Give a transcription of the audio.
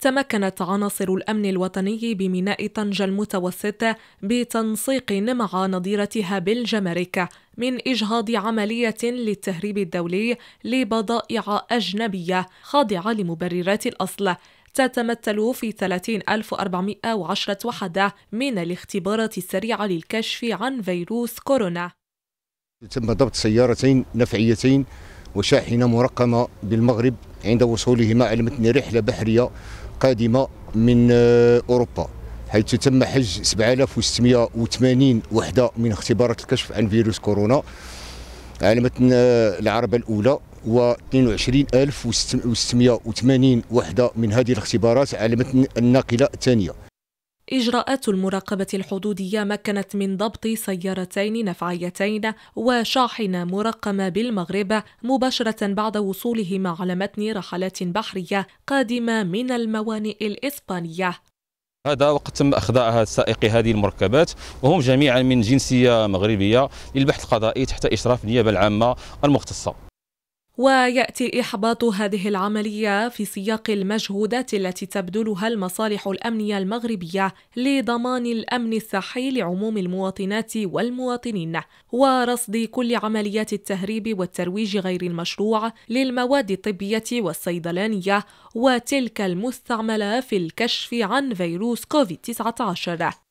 تمكنت عناصر الأمن الوطني بميناء طنجة المتوسط بتنسيق مع نظيرتها بالجمارك من إجهاض عملية للتهريب الدولي لبضائع أجنبية خاضعة لمبررات الأصل. تتمثل في 30410 وحدة من الاختبارات السريعة للكشف عن فيروس كورونا. تم ضبط سيارتين نفعيتين وشاحنة مرقمة بالمغرب عند وصولهما على متن رحلة بحرية قادمة من آه، أوروبا حيث تم حج 7680 وحدة من اختبارات الكشف عن فيروس كورونا. على متن آه، العربة الأولى و 22680 وحدة من هذه الاختبارات. على متن الناقلة الثانية. إجراءات المراقبة الحدودية مكنت من ضبط سيارتين نفعيتين وشاحنة مرقمة بالمغرب مباشرة بعد وصولهما على متن رحلات بحرية قادمة من الموانئ الإسبانية. هذا وقد تم اخضاع سائقي هذه المركبات وهم جميعا من جنسية مغربية للبحث القضائي تحت إشراف النيابة العامة المختصة. ويأتي إحباط هذه العملية في سياق المجهودات التي تبذلها المصالح الأمنية المغربية لضمان الأمن الصحي لعموم المواطنات والمواطنين ورصد كل عمليات التهريب والترويج غير المشروع للمواد الطبية والصيدلانية وتلك المستعملة في الكشف عن فيروس كوفيد 19